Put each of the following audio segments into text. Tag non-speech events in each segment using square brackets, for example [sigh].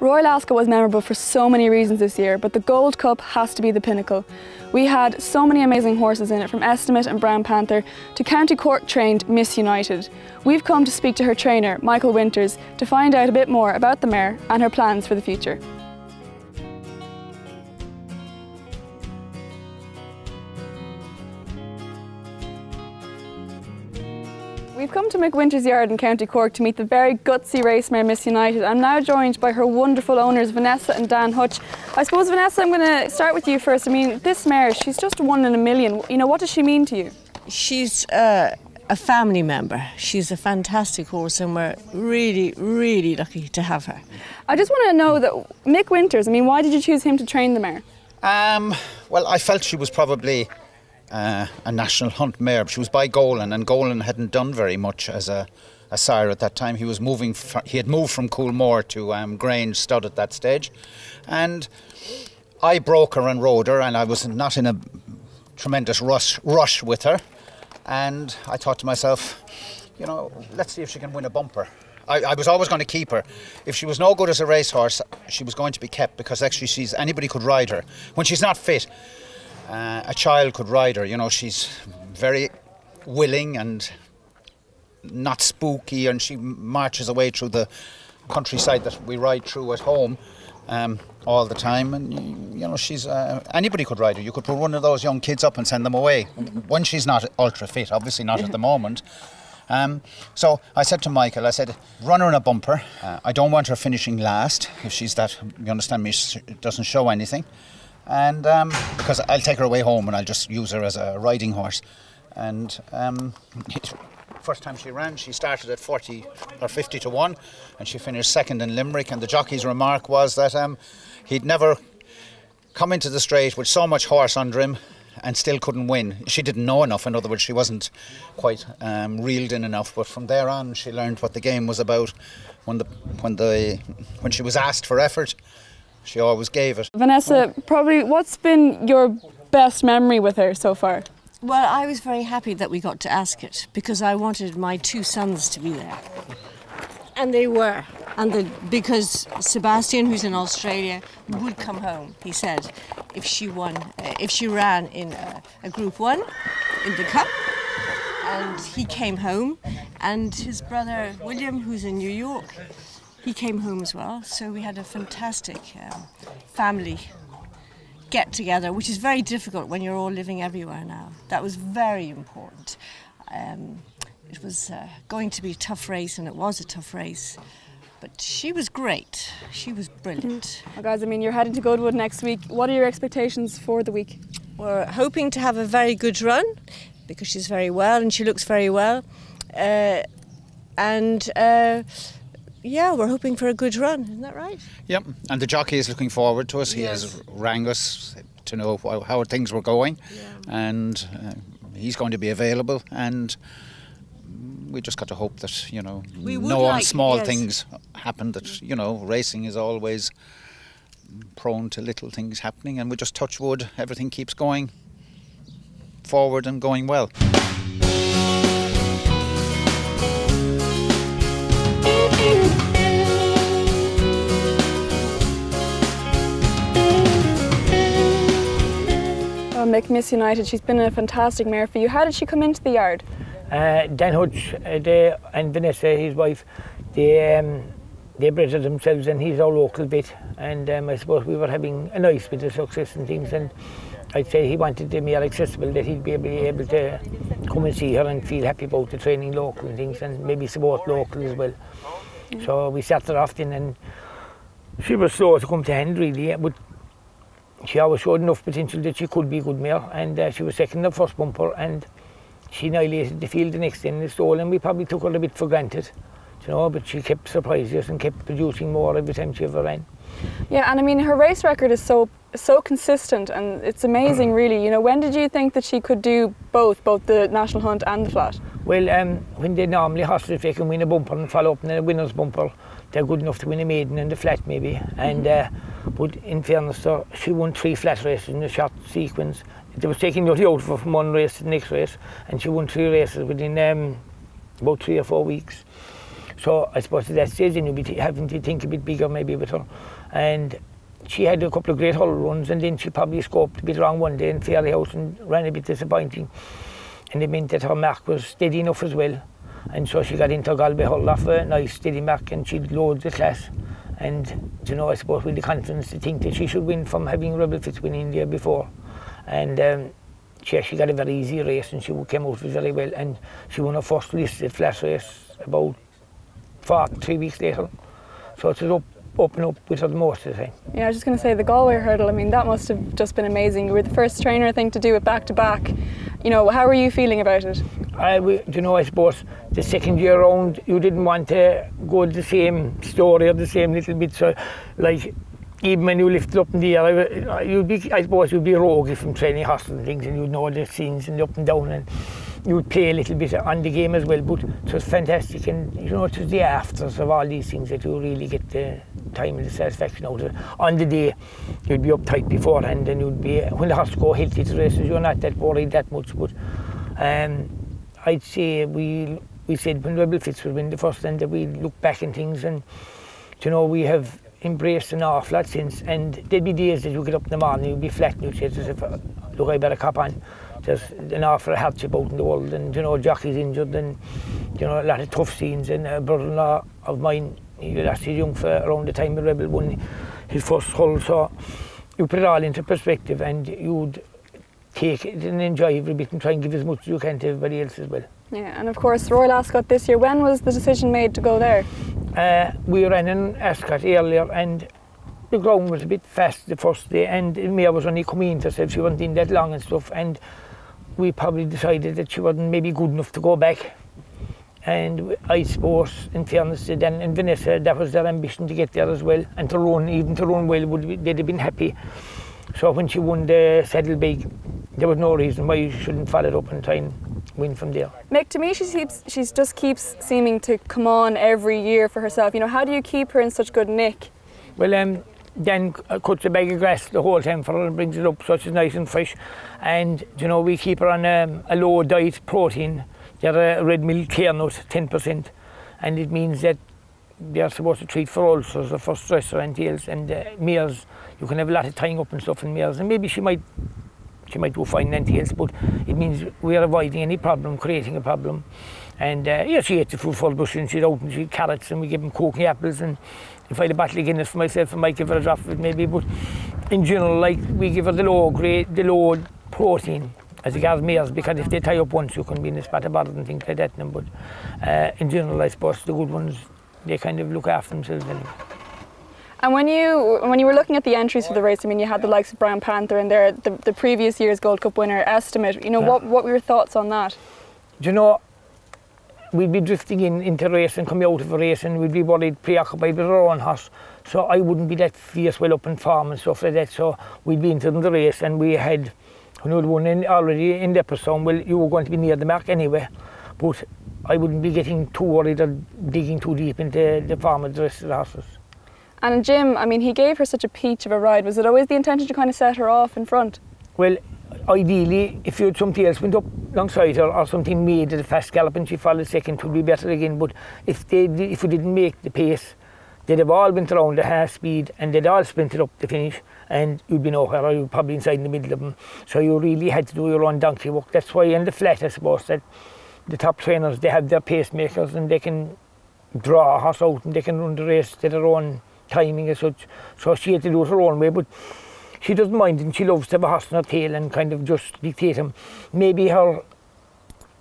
Royal Ascot was memorable for so many reasons this year, but the Gold Cup has to be the pinnacle. We had so many amazing horses in it, from Estimate and Brown Panther to County Cork trained Missunited. We've come to speak to her trainer, Michael Winters, to find out a bit more about the mare and her plans for the future. To McWinter's Yard in County Cork to meet the very gutsy race mare Missunited. I'm now joined by her wonderful owners Vanessa and Dan Hutch. I suppose Vanessa, I'm going to start with you first. I mean, this mare, she's just one in a million. You know, what does she mean to you? She's uh, a family member. She's a fantastic horse, and we're really, really lucky to have her. I just want to know that Mick Winters. I mean, why did you choose him to train the mare? Um, well, I felt she was probably uh, a national hunt mare. She was by Golan, and Golan hadn't done very much as a, a sire at that time. He was moving. He had moved from Coolmore to um, Grange Stud at that stage, and I broke her and rode her, and I was not in a tremendous rush rush with her, and I thought to myself, you know, let's see if she can win a bumper. I, I was always going to keep her. If she was no good as a racehorse, she was going to be kept because actually she's anybody could ride her when she's not fit uh, a child could ride her. You know, she's very willing and not spooky, and she marches away through the countryside that we ride through at home. Um, all the time, and you know she's uh, anybody could ride her. You could put one of those young kids up and send them away when she's not ultra fit. Obviously, not at the moment. Um, so I said to Michael, I said, run her in a bumper. Uh, I don't want her finishing last if she's that. You understand me? Doesn't show anything and um, because I'll take her away home and I'll just use her as a riding horse. And um, first time she ran, she started at 40 or 50 to 1 and she finished second in Limerick. And the jockey's remark was that um, he'd never come into the straight with so much horse under him and still couldn't win. She didn't know enough, in other words, she wasn't quite um, reeled in enough. But from there on, she learned what the game was about when, the, when, the, when she was asked for effort she always gave it. Vanessa, probably what's been your best memory with her so far? Well, I was very happy that we got to Ascot because I wanted my two sons to be there. And they were. And the, because Sebastian, who's in Australia, would come home, he said, if she won, uh, if she ran in a, a Group 1 in the Cup. And he came home, and his brother William, who's in New York, he came home as well. So we had a fantastic um, family get together, which is very difficult when you're all living everywhere now. That was very important. Um, it was uh, going to be a tough race, and it was a tough race. But she was great. She was brilliant. Well, guys, I mean, you're heading to Goodwood next week. What are your expectations for the week? We're hoping to have a very good run because she's very well and she looks very well. Uh, and uh, yeah, we're hoping for a good run. Isn't that right? Yep. And the jockey is looking forward to us. He yes. has rang us to know how things were going, yeah. and uh, he's going to be available. And we just got to hope that you know no like, small yes. things happen. That you know racing is always prone to little things happening, and we just touch wood. Everything keeps going forward and going well. Mick Missunited, she's been a fantastic mare for you. How did she come into the yard? Uh, Dan Hutch uh, they, and Vanessa, his wife, they um, they bred themselves and he's our local bit. And um, I suppose we were having a nice bit of success and things. And I'd say he wanted to be accessible that he'd be able to come and see her and feel happy about the training local and things and maybe support local as well. Mm. So we started off in and she was slow to come to hand really, but she always showed enough potential that she could be a good mare and uh, she was second in the first bumper and she annihilated the field the next day in the stall and we probably took her a bit for granted you know but she kept surprising us and kept producing more every time she ever ran. Yeah and I mean her race record is so so consistent and it's amazing [clears throat] really. You know when did you think that she could do both both the national hunt and the flat? Well um, when they normally horses they can win a bumper and follow up in a winner's bumper they're good enough to win a maiden in the flat maybe and uh, but in fairness to she won three flat races in the short sequence they was taking Nutty out from one race to the next race and she won three races within um, about three or four weeks So I suppose at that stage you'll be having to think a bit bigger maybe with her. And she had a couple of great hull runs and then she probably scoped a bit wrong one day in Fairyhouse and ran a bit disappointing. And it meant that her mark was steady enough as well. And so she got into Galway Hull off a nice steady mark and she'd loads of class. And you know, I suppose with the confidence to think that she should win from having Rebel Fitz win India before. And um, she actually got a very easy race and she came out very well and she won her first listed flat race about four, three weeks later. So it's up open up with her the most of time. Yeah, I was just going to say the Galway hurdle. I mean, that must have just been amazing. You were the first trainer, I think, to do it back to back. You know, how are you feeling about it? I, you know, I suppose the second year round, you didn't want to go the same story or the same little bit. So, like, even when you lifted up in the air, you'd be, I suppose you'd be roguey from training hostel and things, and you'd know the scenes and the up and down. And you would play a little bit on the game as well, but it was fantastic. And you know, it was the afters of all these things that you really get the time and the satisfaction out of. On the day, you'd be uptight beforehand, and you'd be when the horse go healthy to races, you're not that worried that much. But um, I'd say we we said when Rebel Fitz would win the first, and that we look back in things, and you know we have embraced an awful lot since. And there'd be days that you get up in the morning, you'd be flat, and you'd say look, I better cop on there's an awful hardship out in the world and you know Jackie's injured and you know a lot of tough scenes and a brother-in-law of mine he lost his young for around the time the Rebel won his first hull so you put it all into perspective and you'd take it and enjoy every bit and try and give as much as you can to everybody else as well. Yeah, and of course Royal Ascot this year, when was the decision made to go there? Uh, we ran in Ascot earlier and the ground was a bit fast the first day and Mia was only coming in herself, she wasn't in that long and stuff and we probably decided that she wasn't maybe good enough to go back. And I suppose, in fairness to Dan and Vanessa, that was their ambition to get there as well. And to run, even to run well, would be, they'd have been happy. So when she won the Saval Beg, there was no reason why you shouldn't follow it up and try and win from there. Mick, to me, she keeps, she just keeps seeming to come on every year for herself. You know, how do you keep her in such good nick? Well, um, then cuts a bag of grass the whole time for her and brings it up so she's nice and fresh. And, you know, we keep her on um, a low diet protein. They're a red milk care nut, 10%. And it means that they're supposed to treat for ulcers or for stress or anything else. And uh, meals, you can have a lot of tying up and stuff in meals. And maybe she might she might do fine anything else, but it means we're avoiding any problem, creating a problem. And uh, yeah, she ate the fruit for bush and she'd open, she carrots and we give them coking apples and if I had a bottle of Guinness for myself, I might give her a drop of it maybe, but in general, like, we give her the low grade, the low protein as regards meals, because if they tie up once, you can be in a of bother and things like that. But uh, in general, I suppose the good ones, they kind of look after themselves anyway. And when you when you were looking at the entries for the race, I mean, you had the likes of Brown Panther and there, the, the previous year's Gold Cup winner, Estimate. You know, yeah. what, what were your thoughts on that? Do you know, we'd be drifting in into and coming out of a race and we'd be worried, preoccupied with our own horse. So I wouldn't be that fierce well up in form and stuff like that. So we'd be into the race and we had, when we'd won in, already in the person, well, you were going to be near the mark anyway. But I wouldn't be getting too worried or digging too deep into the form of the rest of the horses. And Jim, I mean, he gave her such a peach of a ride. Was it always the intention to kind of set her off in front? Well, ideally, if you had something else went up alongside her or something made it a fast gallop and she followed second, it would be better again. But if they if we didn't make the pace, they'd have all went around the half speed and they'd all sprinted up the finish and you'd be nowhere or you'd probably inside in the middle of them. So you really had to do your own donkey work. That's why in the flat, I suppose, that the top trainers, they have their pacemakers and they can draw a horse out and they can run the race to their own timing as such. So she had to do it her own way. But she doesn't mind and she loves to have a horse in her tail and kind of just dictate him. Maybe her,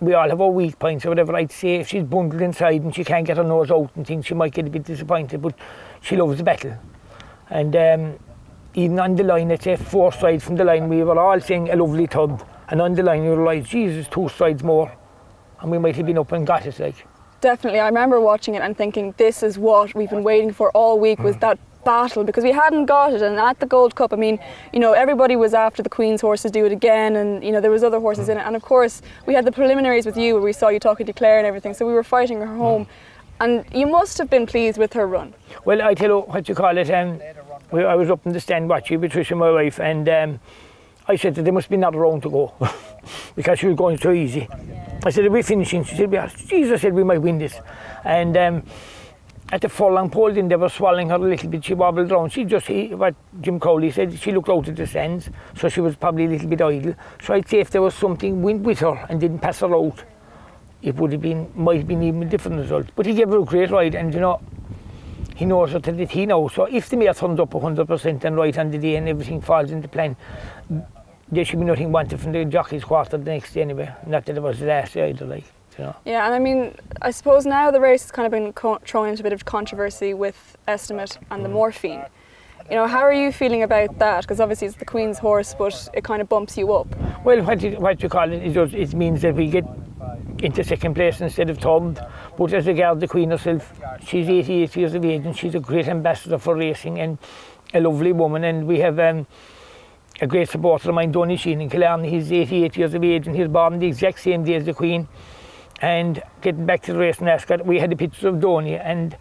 we all have our weak points or whatever I'd say, if she's bundled inside and she can't get her nose out and things, she might get a bit disappointed, but she loves the battle. And um, even on the line, let's say four strides from the line, we were all saying a lovely tub. And on the line, you realise, Jesus, two strides more. And we might have been up and got it, like. Definitely. I remember watching it and thinking, this is what we've been waiting for all week, was mm. that battle because we hadn't got it and at the Gold Cup I mean you know everybody was after the Queen's horses do it again and you know there was other horses in it and of course we had the preliminaries with you where we saw you talking to Claire and everything so we were fighting her home and you must have been pleased with her run well I tell you what you call it um, I was up in the stand watching Patricia my wife and um, I said that there must be another round to go [laughs] because she was going so easy I said, are we finishing? She said, yes. Jesus said we might win this. And um, at the furlong pole then they were swallowing her a little bit. She wobbled around. She just, he, what Jim Crowley said, she looked out at the sands, so she was probably a little bit idle. So I'd say if there was something went with her and didn't pass her out, it would have been, might have been even a different result. But he gave her a great ride and you know, he knows what that he knows. So if the mare turns up 100% and right on the day and everything falls into plan, there should be nothing wanted from the jockey's quarter the next day anyway. Not that it was the last day either, like. Know. Yeah, and I mean, I suppose now the race has kind of been thrown into a bit of controversy with Estimate and the morphine. You know, how are you feeling about that? Because obviously it's the Queen's horse, but it kind of bumps you up. Well, what you, what you call it, it, does, it means that we get into second place instead of third. But as regards the Queen herself, she's 88 years of age and she's a great ambassador for racing and a lovely woman. And we have um, a great supporter of mine, Donny Sheen in Killarney. He's 88 years of age and he's born the exact same day as the Queen. And getting back to the race in Ascot, we had the picture of Donny and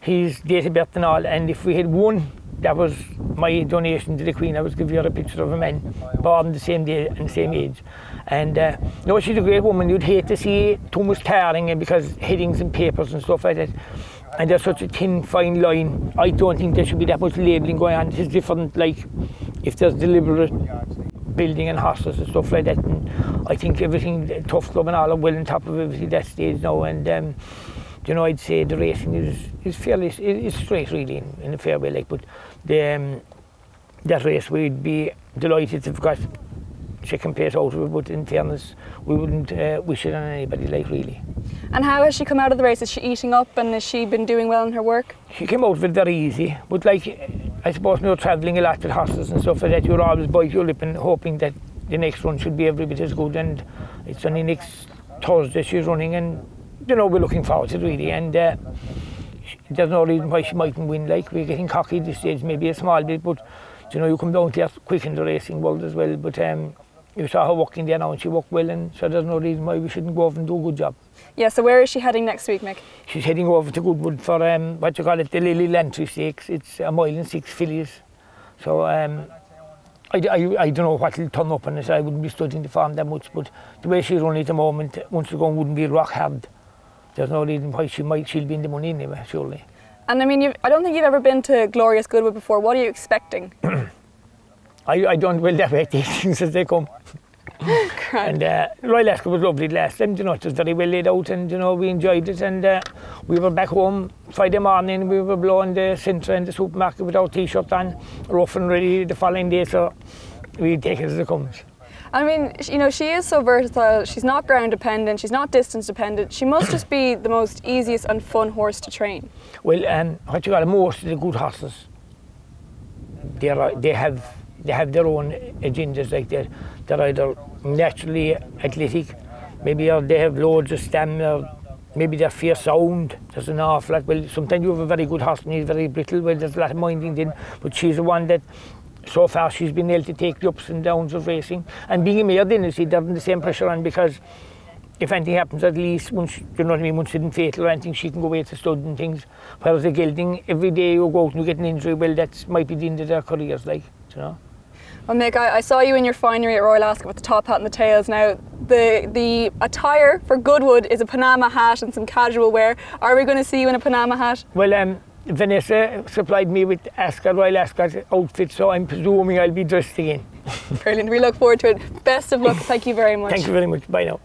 his date of birth and all. And if we had won, that was my donation to the Queen. I was giving her a picture of a man born the same day and the same age. And uh, know, she's a great woman. You'd hate to see too much tarring because headings and papers and stuff like that. And there's such a thin, fine line. I don't think there should be that much labelling going on. It's different, like if there's deliberate building and horses and stuff like that. And I think everything, Turf Club and all are well on top of everything that stage now. And um, you know, I'd say the racing is is fairly is straight really in, in a fair way. Like, but the um, that race we'd be delighted to have got second place out of it. But in fairness, we wouldn't uh, wish it on anybody. Like really. And how has she come out of the race? Is she eating up and has she been doing well in her work? She came out of it very easy, but like I suppose you're travelling a lot with horses and stuff like that, you're always bite your lip and hoping that the next one should be every bit as good. And it's only next Thursday she's running, and you know we're looking forward to it really. And uh, there's no reason why she mightn't win. Like we're getting cocky this stage, maybe a small bit, but you know you come down to that quick in the racing world as well. But um, you saw her walking there now, and she walked well, and so there's no reason why we shouldn't go off and do a good job. Yeah, so where is she heading next week, Mick? She's heading over to Goodwood for um, what you call it, the Lillie Langtry Stakes. It's a mile and six fillies. So um, I, I, I don't know what will turn up this. I wouldn't be studying the farm that much, but the way she's running at the moment, once going wouldn't be rock hard. There's no reason why she might, she'll be in the money anyway, surely. And I mean, you've, I don't think you've ever been to Glorious Goodwood before. What are you expecting? [clears throat] I, I don't well that way take things as they come. and uh, Royal Ascot was lovely last time, you know, it was very well laid out and, you know, we enjoyed it and uh, we were back home Friday morning, we were blowing the centre in the supermarket with our t-shirt on, rough and ready the following day, so we take it as it comes. I mean, you know, she is so versatile. She's not ground dependent. She's not distance dependent. She must just be the most easiest and fun horse to train. Well, um, what you got, most of the good horses, they they have they have their own agendas like that. They're either naturally athletic, maybe they have loads of stamina, maybe they're fierce sound. There's an awful lot. Well, sometimes you have a very good horse and he's very brittle. Well, there's a lot of minding in, but she's the one that so far she's been able to take the ups and downs of racing. And being a mare, then you see, there's the same pressure on because if anything happens, at least once you know what I mean, once it's fatal or anything, she can go away to stud and things. Whereas the gelding, every day you go out and you get an injury, well, that might be the end of their careers, like, you know. Well, Mick, I, I, saw you in your finery at Royal Ascot with the top hat and the tails. Now, the the attire for Goodwood is a Panama hat and some casual wear. Are we going to see you in a Panama hat? Well, um, Vanessa supplied me with Ascot Royal Ascot outfit, so I'm presuming I'll be dressed again. Brilliant. We look forward to it. Best of luck. Thank you very much. Thank you very much. Bye now.